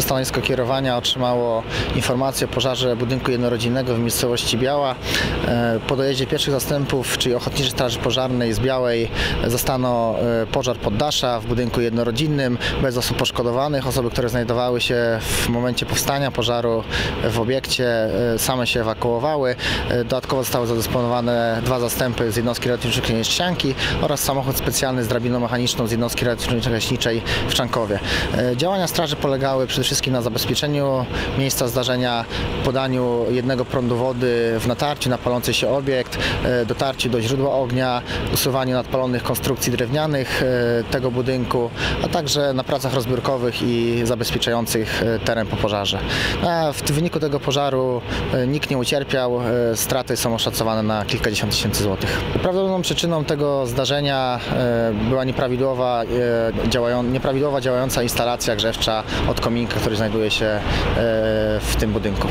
Stanowisko kierowania otrzymało informację o pożarze budynku jednorodzinnego w miejscowości Biała. E, Po dojeździe pierwszych zastępów, czyli Ochotniczej Straży Pożarnej z Białej zastano e, pożar poddasza w budynku jednorodzinnym bez osób poszkodowanych. Osoby, które znajdowały się w momencie powstania pożaru w obiekcie e, same się ewakuowały. Dodatkowo zostały zadysponowane dwa zastępy z jednostki ratowniczej Ścianki oraz samochód specjalny z drabiną mechaniczną z jednostki ratowniczej w Czankowie. Działania straży polegały przede wszystkim na zabezpieczeniu miejsca zdarzenia, podaniu jednego prądu wody w natarciu na palący się obiekt, e, dotarciu do źródła ognia, usuwaniu nadpalonych konstrukcji drewnianych e, tego budynku, a także na pracach rozbiórkowych i zabezpieczających e, teren po pożarze. A w wyniku tego pożaru nikt nie ucierpiał, straty są oszacowane na kilkadziesiąt tysięcy złotych. Prawdopodobną przyczyną tego zdarzenia była nieprawidłowa działająca instalacja grzewcza od kominka, który znajduje się e, w tym budynku.